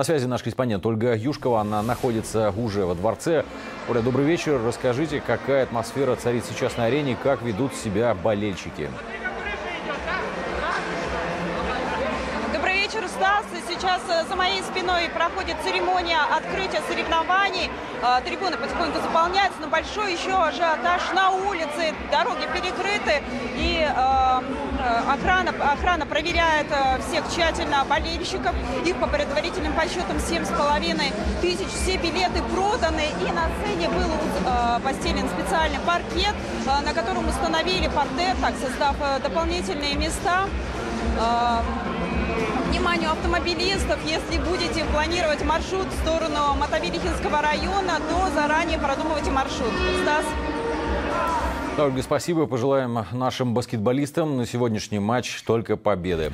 На связи наш корреспондент Ольга Юшкова. Она находится уже во дворце. Оля, добрый вечер. Расскажите, какая атмосфера царит сейчас на арене, как ведут себя болельщики? вечер, Стас. Сейчас э, за моей спиной проходит церемония открытия соревнований. Э, трибуны потихоньку заполняются, но большой еще ажиотаж на улице. Дороги перекрыты. И э, охрана, охрана проверяет всех тщательно болельщиков. Их по предварительным подсчетам 7,5 тысяч. Все билеты проданы. И на сцене был э, постелен специальный паркет, э, на котором установили портер, так создав э, дополнительные места вниманию автомобилистов, если будете планировать маршрут в сторону Мотовилихинского района, то заранее продумывайте маршрут. Стас? Ольга, спасибо. Пожелаем нашим баскетболистам на сегодняшний матч только победы.